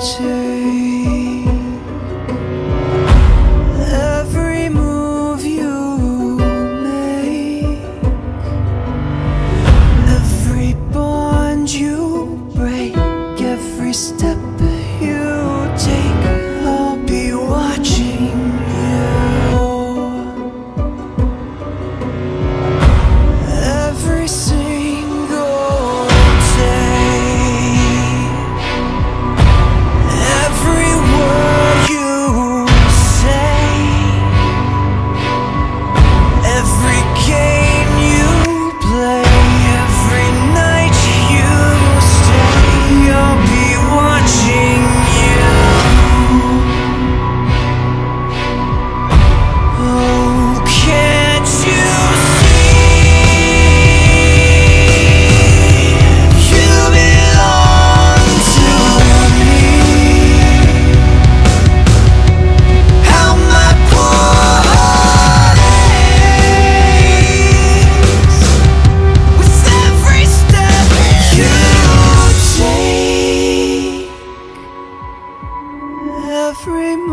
去。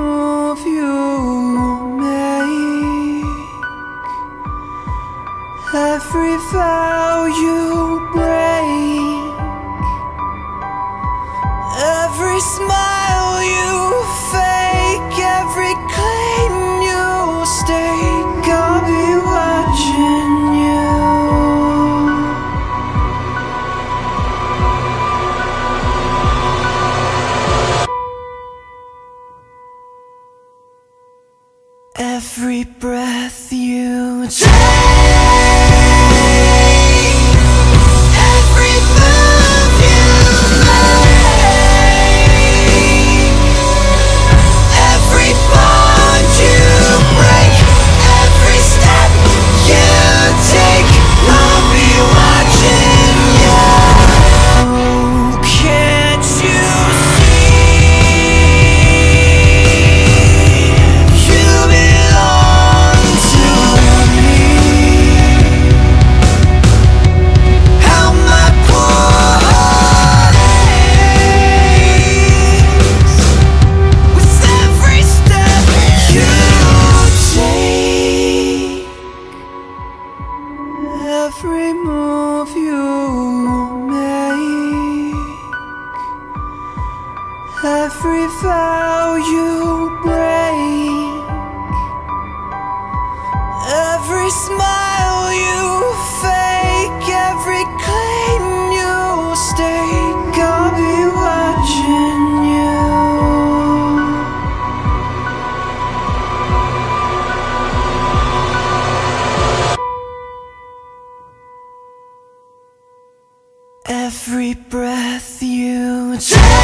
move you make, every vow you Every breath you take move you make every every breath you take.